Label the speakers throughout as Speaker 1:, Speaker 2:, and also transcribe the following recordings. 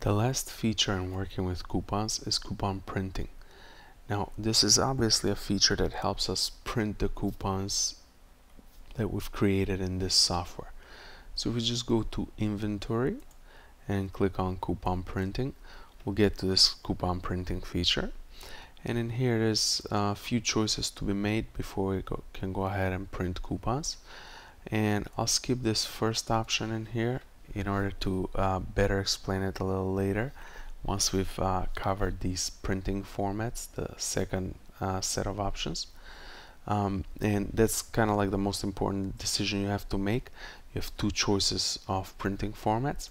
Speaker 1: The last feature in working with coupons is coupon printing. Now this is obviously a feature that helps us print the coupons that we've created in this software. So if we just go to inventory and click on coupon printing, we'll get to this coupon printing feature. And in here there's a few choices to be made before we go, can go ahead and print coupons. And I'll skip this first option in here in order to uh, better explain it a little later once we've uh, covered these printing formats, the second uh, set of options. Um, and that's kind of like the most important decision you have to make. You have two choices of printing formats.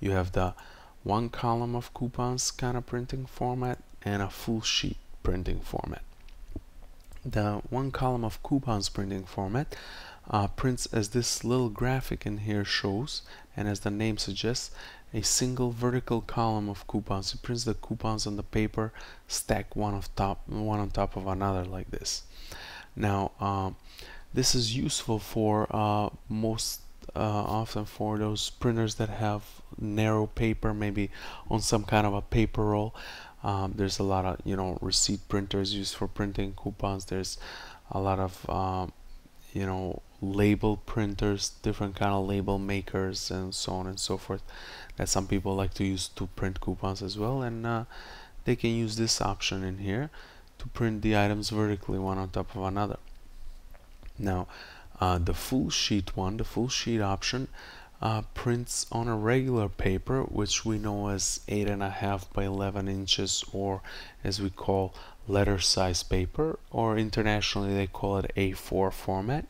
Speaker 1: You have the one column of coupons kind of printing format and a full sheet printing format. The one column of coupons printing format uh, prints as this little graphic in here shows and as the name suggests a single vertical column of coupons. It prints the coupons on the paper stacked one of top one on top of another like this. Now um, this is useful for uh, most uh, often for those printers that have narrow paper maybe on some kind of a paper roll. Um, there's a lot of you know receipt printers used for printing coupons. There's a lot of um, you know label printers different kind of label makers and so on and so forth that some people like to use to print coupons as well. And uh, they can use this option in here to print the items vertically one on top of another. Now uh, the full sheet one the full sheet option uh, prints on a regular paper which we know as eight and a half by 11 inches or as we call letter size paper or internationally they call it A4 format.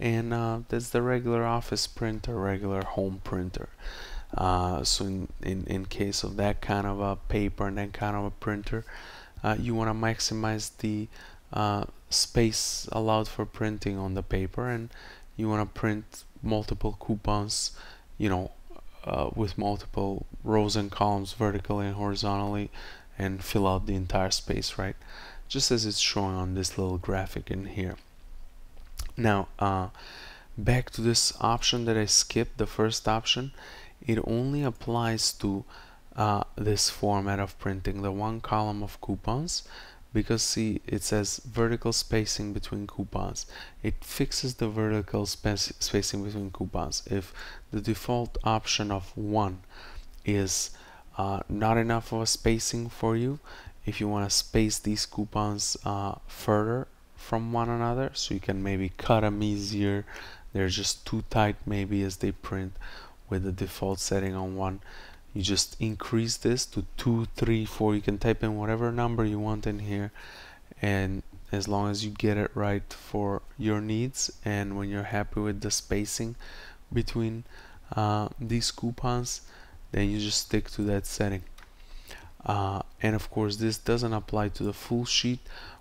Speaker 1: And uh, that's the regular office printer regular home printer. Uh, so in, in, in case of that kind of a paper and that kind of a printer uh, you want to maximize the uh, space allowed for printing on the paper and you want to print multiple coupons you know uh, with multiple rows and columns vertically and horizontally and fill out the entire space right? Just as it's showing on this little graphic in here. Now uh, back to this option that I skipped the first option. It only applies to uh, this format of printing the one column of coupons because see it says vertical spacing between coupons. It fixes the vertical spacing between coupons. If the default option of 1 is uh, not enough of a spacing for you if you want to space these coupons uh, further from one another so you can maybe cut them easier they're just too tight maybe as they print with the default setting on 1 you just increase this to two three four. You can type in whatever number you want in here. And as long as you get it right for your needs and when you're happy with the spacing between uh, these coupons then you just stick to that setting. Uh, and of course this doesn't apply to the full sheet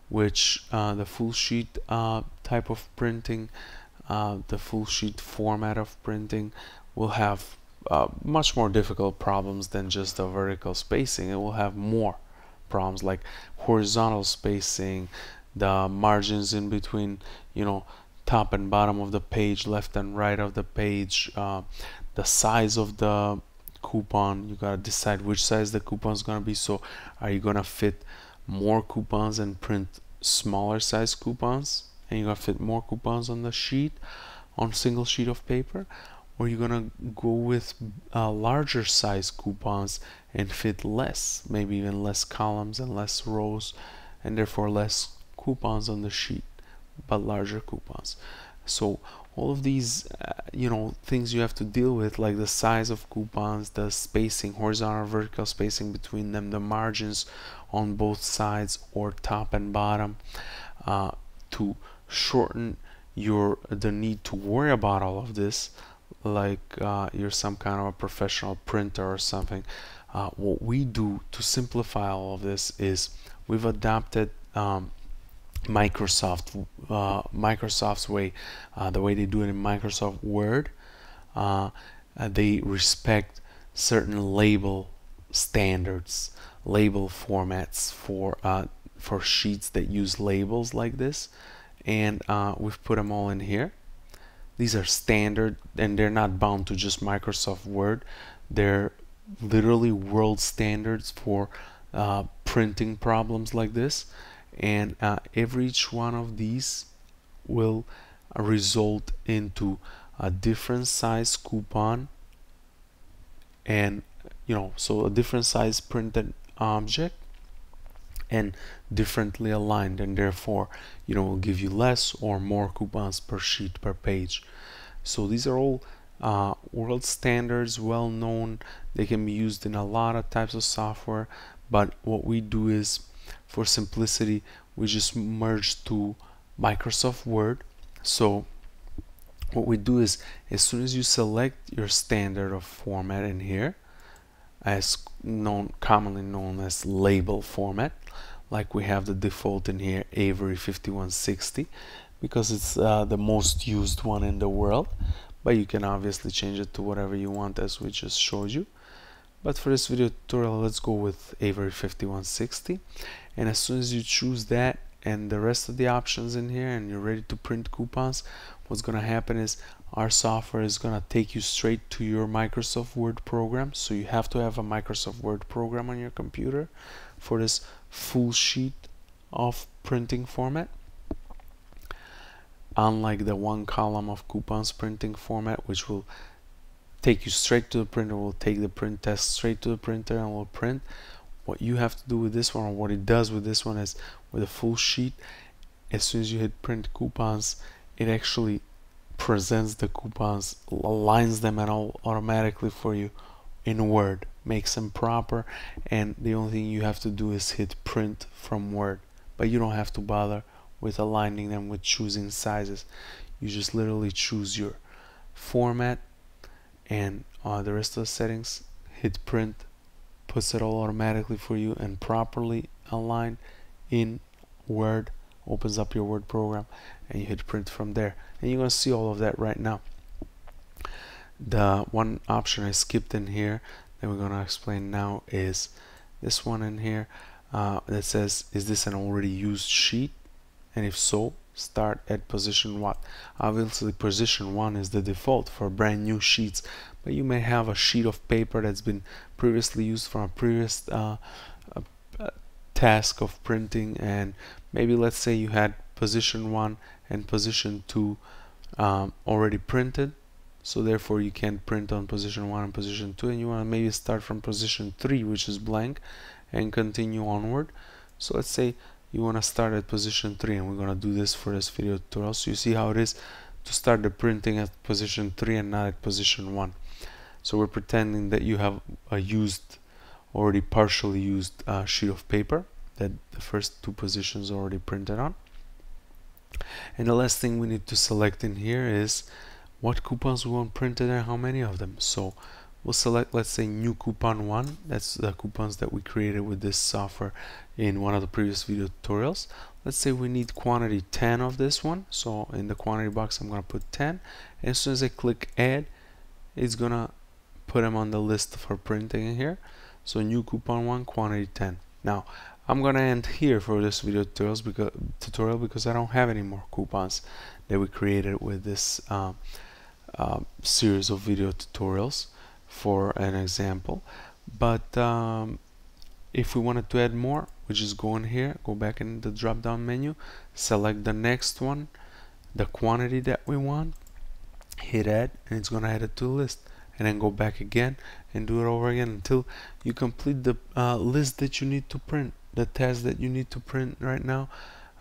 Speaker 1: which uh, the full sheet uh, type of printing uh, the full sheet format of printing will have uh, much more difficult problems than just the vertical spacing. It will have more problems like horizontal spacing the margins in between you know top and bottom of the page left and right of the page uh, the size of the coupon. You gotta decide which size the coupon is gonna be. So are you gonna fit more coupons and print smaller size coupons? And you're gonna fit more coupons on the sheet on single sheet of paper or you're gonna go with uh, larger size coupons and fit less maybe even less columns and less rows and therefore less coupons on the sheet but larger coupons. So all of these uh, you know things you have to deal with like the size of coupons the spacing horizontal vertical spacing between them the margins on both sides or top and bottom uh, to shorten your the need to worry about all of this like uh, you're some kind of a professional printer or something. Uh, what we do to simplify all of this is we've adapted um, Microsoft uh, Microsoft's way uh, the way they do it in Microsoft Word. Uh, uh, they respect certain label standards label formats for for sheets that use labels like this. And we've put them all in here these are standard and they're not bound to just Microsoft Word. They're literally world standards for uh, printing problems like this. And uh, every each one of these will result into a different size coupon and you know so a different size printed object and differently aligned and therefore you know will give you less or more coupons per sheet per page. So these are all uh, world standards well known. They can be used in a lot of types of software but what we do is for simplicity we just merge to Microsoft Word. So what we do is as soon as you select your standard of format in here as known commonly known as label format like we have the default in here Avery 5160 because it's uh, the most used one in the world but you can obviously change it to whatever you want as we just showed you. But for this video tutorial let's go with Avery 5160 and as soon as you choose that and the rest of the options in here and you're ready to print coupons what's gonna happen is our software is gonna take you straight to your Microsoft Word program. So you have to have a Microsoft Word program on your computer for this full sheet of printing format. Unlike the one column of coupons printing format which will take you straight to the printer will take the print test straight to the printer and will print. What you have to do with this one or what it does with this one is with a full sheet as soon as you hit print coupons it actually presents the coupons aligns them and all automatically for you in Word makes them proper and the only thing you have to do is hit print from Word. But you don't have to bother with aligning them with choosing sizes. You just literally choose your format and uh, the rest of the settings hit print puts it all automatically for you and properly aligned in Word opens up your Word program and you hit print from there. And you're going to see all of that right now. The one option I skipped in here that we're going to explain now is this one in here uh, that says is this an already used sheet? And if so start at position what obviously position 1 is the default for brand new sheets but you may have a sheet of paper that's been previously used from a previous uh, task of printing. And maybe let's say you had position 1 and position 2 um, already printed. So therefore you can't print on position 1 and position 2 and you want to maybe start from position 3 which is blank and continue onward. So let's say you want to start at position 3 and we're going to do this for this video tutorial. So you see how it is to start the printing at position 3 and not at position 1 so we're pretending that you have a used already partially used uh, sheet of paper that the first two positions already printed on and the last thing we need to select in here is what coupons we want printed and how many of them. So we'll select let's say new coupon one. That's the coupons that we created with this software in one of the previous video tutorials. Let's say we need quantity 10 of this one. So in the quantity box I'm gonna put 10 and as soon as I click add it's gonna put them on the list for printing in here. So new coupon one quantity 10 now I'm gonna end here for this video tutorials because tutorial because I don't have any more coupons that we created with this uh, series of video tutorials for an example. But um, if we wanted to add more we just go in here go back in the drop down menu select the next one the quantity that we want hit add and it's gonna add it to the list. And then go back again and do it over again until you complete the uh, list that you need to print the test that you need to print right now.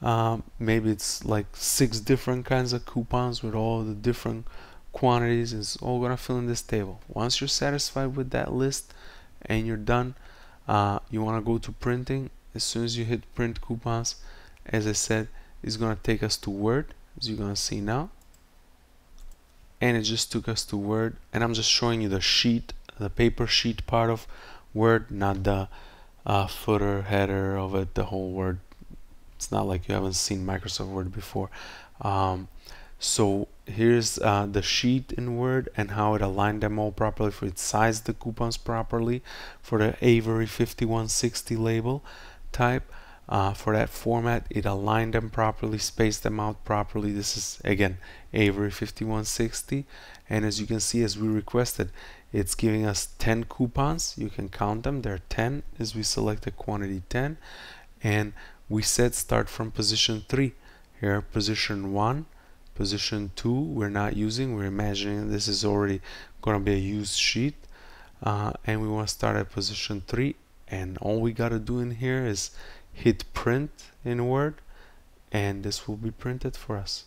Speaker 1: Um, maybe it's like six different kinds of coupons with all the different quantities. It's all gonna fill in this table. Once you're satisfied with that list and you're done uh, you want to go to printing. As soon as you hit print coupons as I said it's gonna take us to Word as you're gonna see now. And it just took us to Word. And I'm just showing you the sheet the paper sheet part of Word not the uh, footer header of it the whole Word. It's not like you haven't seen Microsoft Word before. Um, so here's uh, the sheet in Word and how it aligned them all properly for it sized the coupons properly for the Avery 5160 label type uh, for that format. It aligned them properly, spaced them out properly. This is again Avery 5160 and as you can see as we requested it's giving us 10 coupons. You can count them. There are 10 as we select the quantity 10 and we said start from position 3 here position 1 position 2 we're not using. We're imagining this is already going to be a used sheet. Uh, and we want to start at position 3 and all we got to do in here is hit print in Word and this will be printed for us